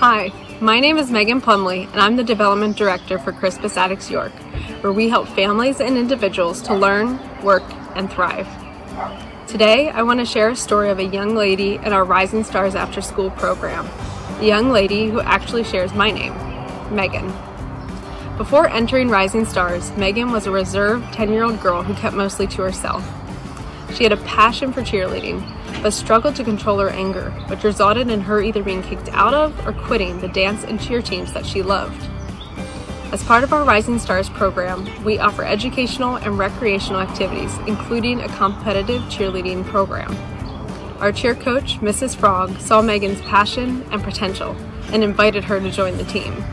Hi, my name is Megan Plumley, and I'm the Development Director for Crispus Attucks York, where we help families and individuals to learn, work, and thrive. Today, I want to share a story of a young lady in our Rising Stars After School program, a young lady who actually shares my name, Megan. Before entering Rising Stars, Megan was a reserved 10 year old girl who kept mostly to herself. She had a passion for cheerleading, but struggled to control her anger, which resulted in her either being kicked out of or quitting the dance and cheer teams that she loved. As part of our Rising Stars program, we offer educational and recreational activities, including a competitive cheerleading program. Our cheer coach, Mrs. Frog, saw Megan's passion and potential and invited her to join the team.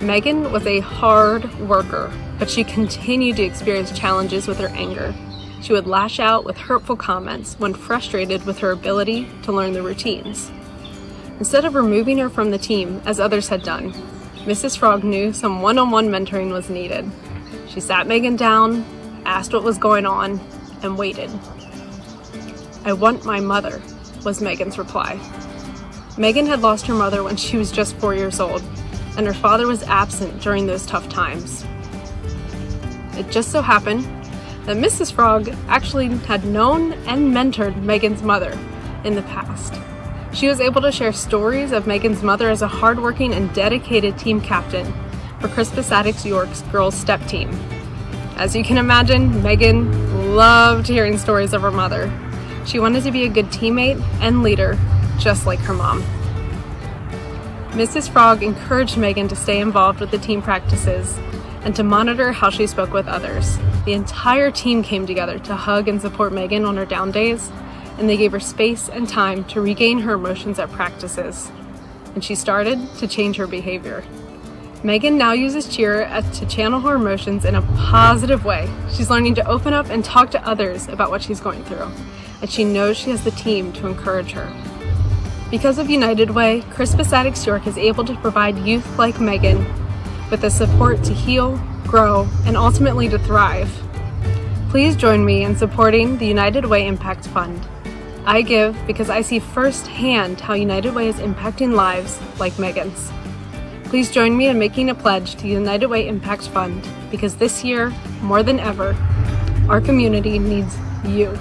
Megan was a hard worker, but she continued to experience challenges with her anger she would lash out with hurtful comments when frustrated with her ability to learn the routines. Instead of removing her from the team, as others had done, Mrs. Frog knew some one on one mentoring was needed. She sat Megan down, asked what was going on, and waited. I want my mother, was Megan's reply. Megan had lost her mother when she was just four years old, and her father was absent during those tough times. It just so happened that Mrs. Frog actually had known and mentored Megan's mother in the past. She was able to share stories of Megan's mother as a hardworking and dedicated team captain for Crispus Attucks York's girls step team. As you can imagine, Megan loved hearing stories of her mother. She wanted to be a good teammate and leader, just like her mom. Mrs. Frog encouraged Megan to stay involved with the team practices and to monitor how she spoke with others. The entire team came together to hug and support Megan on her down days, and they gave her space and time to regain her emotions at practices. And she started to change her behavior. Megan now uses cheer to channel her emotions in a positive way. She's learning to open up and talk to others about what she's going through, and she knows she has the team to encourage her. Because of United Way, Crispus Attucks York is able to provide youth like Megan with the support to heal, grow, and ultimately to thrive. Please join me in supporting the United Way Impact Fund. I give because I see firsthand how United Way is impacting lives like Megan's. Please join me in making a pledge to the United Way Impact Fund because this year, more than ever, our community needs you.